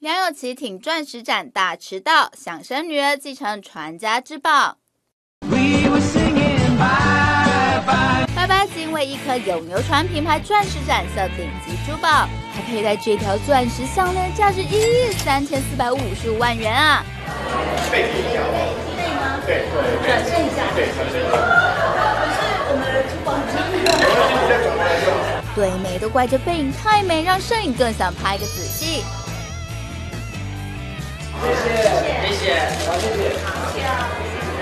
梁咏琪挺钻石展大迟到，想生女儿继承传家之宝。拜拜是因为一颗永流传品牌钻石展色顶级珠宝，还佩戴这条钻石项链，价值一亿三千四百五十五万元啊！背一下，背吗？对对，转身一下，对转身。可是我们珠宝很对美都怪这背影太美，让摄影更想拍个仔细。谢谢谢谢，好谢谢。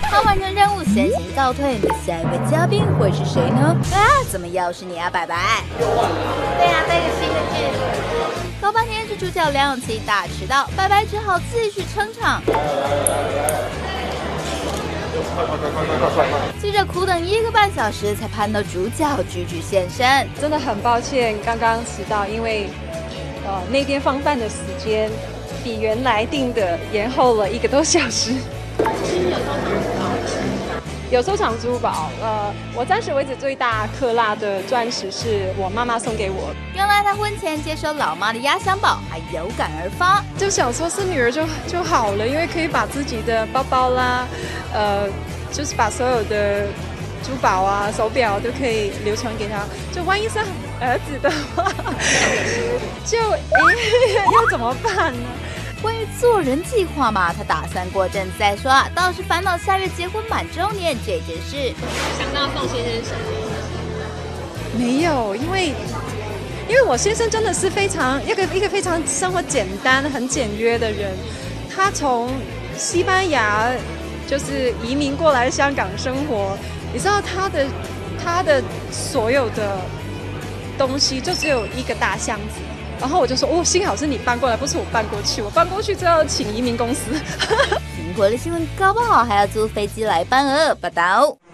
他完成任务，先行告退。你下一位嘉宾会是谁呢？啊，怎么又是你啊，白白？对呀，带个新的剧。搞半天是主角梁咏琪大迟到，白白只好继续撑场。记者苦等一个半小时，才盼到主角居居现身。真的很抱歉，刚刚迟到，因为呃那天放饭的时间比原来定的延后了一个多小时。有收藏珠宝，呃，我暂时为止最大克拉的钻石是我妈妈送给我。原来她婚前接收老妈的压箱宝，还有感而发，就想说是女儿就就好了，因为可以把自己的包包啦，呃，就是把所有的珠宝啊、手表都可以流传给她。就万一是儿子的话，就 要怎么办呢？关于做人计划嘛，他打算过阵子再说。倒是烦恼下月结婚满周年这件事。想到宋先生什么？没有，因为因为我先生真的是非常一个一个非常生活简单、很简约的人。他从西班牙就是移民过来香港生活，你知道他的他的所有的东西就只有一个大箱子。然后我就说，哦，幸好是你搬过来，不是我搬过去。我搬过去就要请移民公司。苹果的新闻搞不好还要租飞机来搬哦，拜拜。